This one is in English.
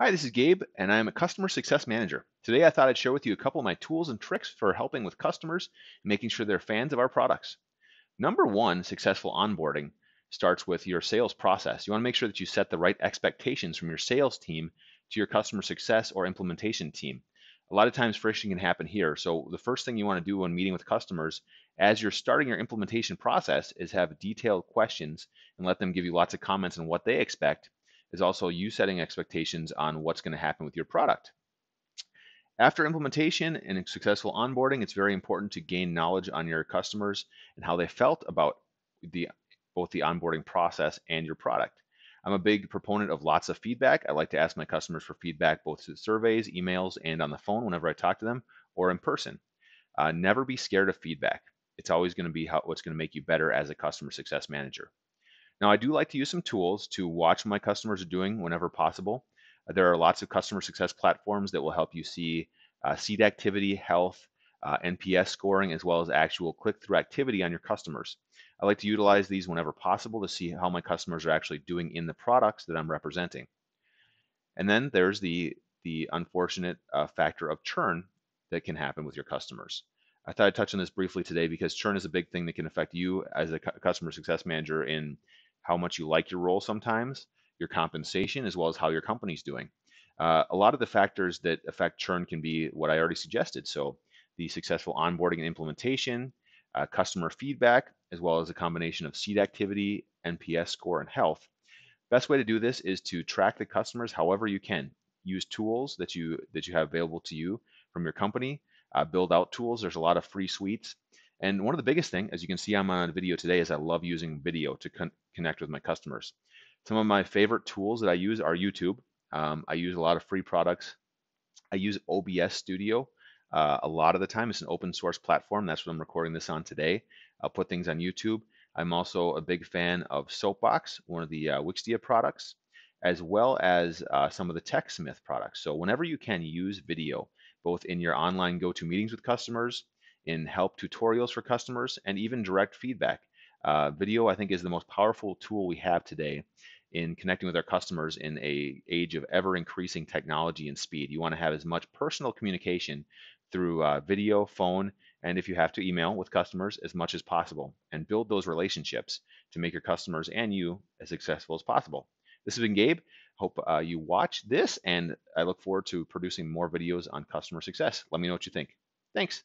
Hi, this is Gabe, and I'm a customer success manager. Today, I thought I'd share with you a couple of my tools and tricks for helping with customers and making sure they're fans of our products. Number one, successful onboarding starts with your sales process. You want to make sure that you set the right expectations from your sales team to your customer success or implementation team. A lot of times, friction can happen here. So, the first thing you want to do when meeting with customers as you're starting your implementation process is have detailed questions and let them give you lots of comments on what they expect is also you setting expectations on what's going to happen with your product. After implementation and successful onboarding, it's very important to gain knowledge on your customers and how they felt about the both the onboarding process and your product. I'm a big proponent of lots of feedback. I like to ask my customers for feedback both through surveys, emails, and on the phone whenever I talk to them or in person. Uh, never be scared of feedback. It's always going to be how, what's going to make you better as a customer success manager. Now, I do like to use some tools to watch what my customers are doing whenever possible. Uh, there are lots of customer success platforms that will help you see uh, seat activity, health, uh, NPS scoring, as well as actual click-through activity on your customers. I like to utilize these whenever possible to see how my customers are actually doing in the products that I'm representing. And then there's the, the unfortunate uh, factor of churn that can happen with your customers. I thought I'd touch on this briefly today because churn is a big thing that can affect you as a customer success manager in how much you like your role sometimes, your compensation, as well as how your company's doing. Uh, a lot of the factors that affect churn can be what I already suggested. So the successful onboarding and implementation, uh, customer feedback, as well as a combination of seat activity, NPS score, and health. Best way to do this is to track the customers however you can. Use tools that you that you have available to you from your company. Uh, build out tools. There's a lot of free suites and one of the biggest thing, as you can see I'm on video today, is I love using video to con connect with my customers. Some of my favorite tools that I use are YouTube. Um, I use a lot of free products. I use OBS Studio uh, a lot of the time. It's an open source platform. That's what I'm recording this on today. I'll put things on YouTube. I'm also a big fan of Soapbox, one of the uh, Wistia products, as well as uh, some of the TechSmith products. So whenever you can, use video, both in your online go-to meetings with customers, in help tutorials for customers, and even direct feedback. Uh, video, I think, is the most powerful tool we have today in connecting with our customers in a age of ever increasing technology and speed. You want to have as much personal communication through uh, video, phone, and if you have to email with customers as much as possible and build those relationships to make your customers and you as successful as possible. This has been Gabe. Hope uh, you watch this and I look forward to producing more videos on customer success. Let me know what you think. Thanks.